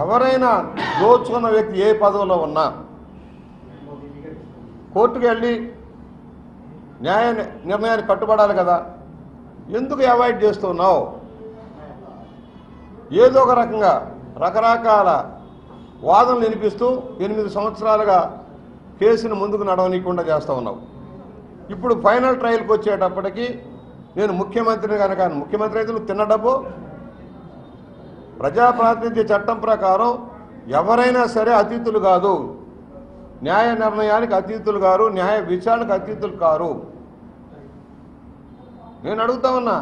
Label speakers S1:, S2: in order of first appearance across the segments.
S1: ఎవరైనా దోచుకున్న వ్యక్తి ఏ పదవిలో ఉన్నా కోర్టుకు వెళ్ళి న్యాయ నిర్ణయాన్ని కట్టుబడాలి కదా. ఎందుకు అవాయిడ్ చేస్తున్నావు? ఏదో ఒక రకంగా రకరకాల వాదనలు వినిపిస్తూ ఎనిమిది సంవత్సరాలుగా కేసును ముందుకు నడవనీయకుండా చేస్తూ ఉన్నావు. ఇప్పుడు ఫైనల్ ట్రయల్కి వచ్చేటప్పటికి నేను ముఖ్యమంత్రిని కనుక ముఖ్యమంత్రి అయితే నువ్వు తిన్న డబ్బు ప్రజాప్రాతినిధ్య చట్టం ప్రకారం ఎవరైనా సరే అతిథులు కాదు. న్యాయ నిర్ణయానికి అతిథులు గారు న్యాయ విచారణకు అతిథులు కారు. నేను అడుగుతా ఉన్నా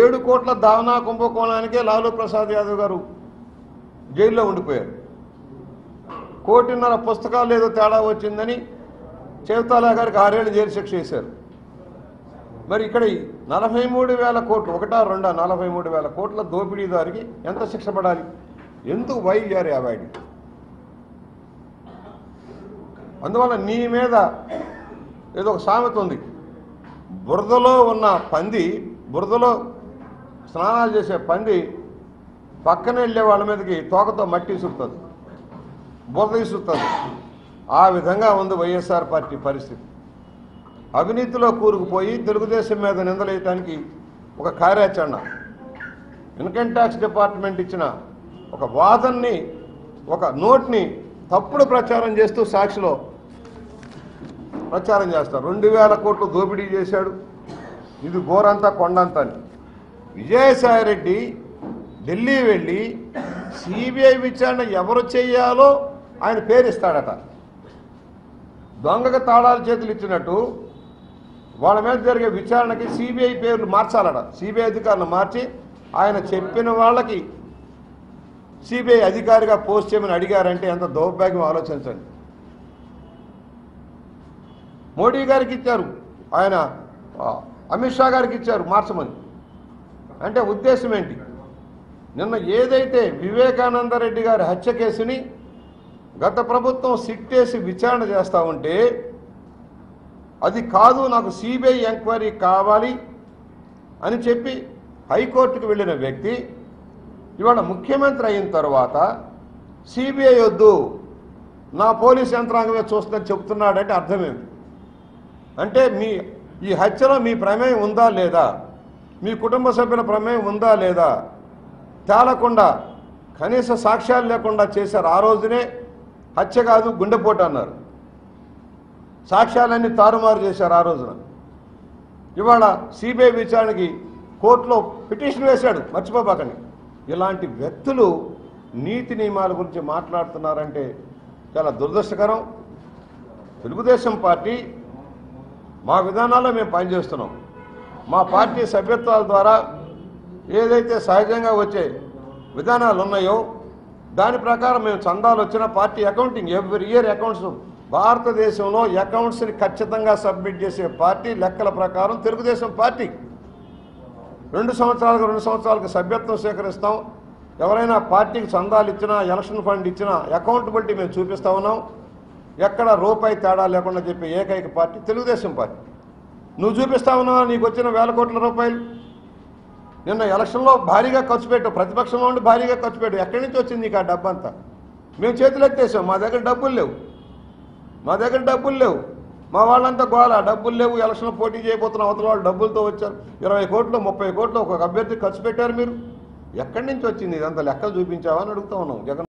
S1: ఏడు కోట్ల దావనా కుంభకోణానికే లాలూ ప్రసాద్ యాదవ్ గారు జైల్లో ఉండిపోయారు. కోటిన్నర పుస్తకాలు ఏదో తేడా వచ్చిందని చేవతాలా గారికి ఆరేళ్ళు జైలు శిక్ష వేశారు. మరి ఇక్కడ ఈ నలభై మూడు వేల కోట్లు ఒకటా రెండా నలభై మూడు వేల కోట్ల దోపిడీదారికి ఎంత శిక్ష పడాలి? ఎందుకు వై ఆర్ అవాయిడ్ అందువల్ల నీ మీద ఏదో ఒక సామెత ఉంది. బురదలో ఉన్న పంది బురదలో స్నానాలు చేసే పంది పక్కన వెళ్ళే వాళ్ళ మీదకి తోకతో మట్టి ఇసురుతుంది. బురద ఇసురుతుంది. ఆ విధంగా ఉంది వైఎస్ఆర్ పార్టీ పరిస్థితి. అవినీతిలో కూరుకుపోయి తెలుగుదేశం మీద నిందలేయటానికి ఒక కార్యాచరణ. ఇన్కమ్ ట్యాక్స్ డిపార్ట్మెంట్ ఇచ్చిన ఒక వాదన్ని ఒక నోట్ని తప్పుడు ప్రచారం చేస్తూ సాక్షిలో ప్రచారం చేస్తారు. రెండు వేల కోట్లు దోపిడీ చేశాడు. ఇది గోరంతా కొండంత అని విజయసాయిరెడ్డి ఢిల్లీ వెళ్ళి సిబిఐ విచారణ ఎవరు చేయాలో ఆయన పేరిస్తాడట దొంగకు తాళాలు చేతులు ఇచ్చినట్టు వాళ్ళ మీద జరిగే విచారణకి సిబిఐ పేర్లు మార్చాలట. సిబిఐ అధికారులు మార్చి ఆయన చెప్పిన వాళ్ళకి సిబిఐ అధికారిగా పోస్ట్ చేయమని అడిగారంటే ఎంత దౌర్భాగ్యం ఆలోచించండి. మోడీ గారికి ఇచ్చారు. ఆయన అమిత్ షా గారికి ఇచ్చారు మార్చమని. అంటే ఉద్దేశం ఏంటి? నిన్న ఏదైతే వివేకానంద రెడ్డి గారి హత్య కేసుని గత ప్రభుత్వం సిట్టేసి విచారణ చేస్తూ ఉంటే అది కాదు నాకు సిబిఐ ఎంక్వైరీ కావాలి అని చెప్పి హైకోర్టుకు వెళ్ళిన వ్యక్తి ఇవాళ ముఖ్యమంత్రి అయిన తర్వాత సిబిఐ వద్దు నా పోలీస్ యంత్రాంగమే చూస్తుందని చెప్తున్నాడంటే అర్థమేమి అంటే మీ ఈ హత్యలో మీ ప్రమేయం ఉందా లేదా? మీ కుటుంబ సభ్యుల ప్రమేయం ఉందా లేదా? తేలకుండా కనీస సాక్ష్యాలు లేకుండా చేశారు ఆ రోజునే హత్య కాదు గుండెపోటు అన్నారు. సాక్ష్యాలన్నీ తారుమారు చేశారు ఆ రోజున. ఇవాళ సిబిఐ విచారణకి కోర్టులో పిటిషన్ వేశాడు మర్చిపోబాకండి. ఇలాంటి వ్యక్తులు నీతి నియమాల గురించి మాట్లాడుతున్నారంటే చాలా దురదృష్టకరం. తెలుగుదేశం పార్టీ మా విధానాల్లో మేము పనిచేస్తున్నాం. మా పార్టీ సభ్యత్వాల ద్వారా ఏదైతే సహజంగా వచ్చే విధానాలు ఉన్నాయో దాని ప్రకారం మేము చందాలు వచ్చిన party accounting every year accounts భారతదేశంలో అకౌంట్స్ని ఖచ్చితంగా సబ్మిట్ చేసే పార్టీ లెక్కల ప్రకారం తెలుగుదేశం పార్టీ. రెండు సంవత్సరాలకు రెండు సంవత్సరాలకు సభ్యత్వం స్వీకరిస్తాం ఎవరైనా పార్టీకి చందాలు ఇచ్చినా ఎలక్షన్ ఫండ్ ఇచ్చినా అకౌంటబిలిటీ మేము చూపిస్తా ఉన్నాం. ఎక్కడ రూపాయి తేడా లేకుండా చెప్పే ఏకైక పార్టీ తెలుగుదేశం పార్టీ. నువ్వు చూపిస్తా ఉన్నావా? నీకు వచ్చిన వేల కోట్ల రూపాయలు. నిన్న ఎలక్షన్లో భారీగా ఖర్చు పెట్టావు. ప్రతిపక్షంలో ఉండి భారీగా ఖర్చు పెట్టావు. ఎక్కడి నుంచి వచ్చింది నీకు ఆ డబ్బంతా? మేము చేతులు ఎత్తేసాం మా దగ్గర డబ్బులు లేవు. మా దగ్గర డబ్బులు లేవు. మా వాళ్ళంతా గోల. డబ్బులు లేవు ఎలక్షన్లో పోటీ చేయబోతున్న అవతల వాళ్ళు డబ్బులతో వచ్చారు. ఇరవై కోట్లు ముప్పై కోట్లు ఒక అభ్యర్థి ఖర్చు పెట్టారు మీరు. ఎక్కడి నుంచి వచ్చింది? ఇదంతా లెక్కలు చూపించావా అని అడుగుతా ఉన్నాం. జగన్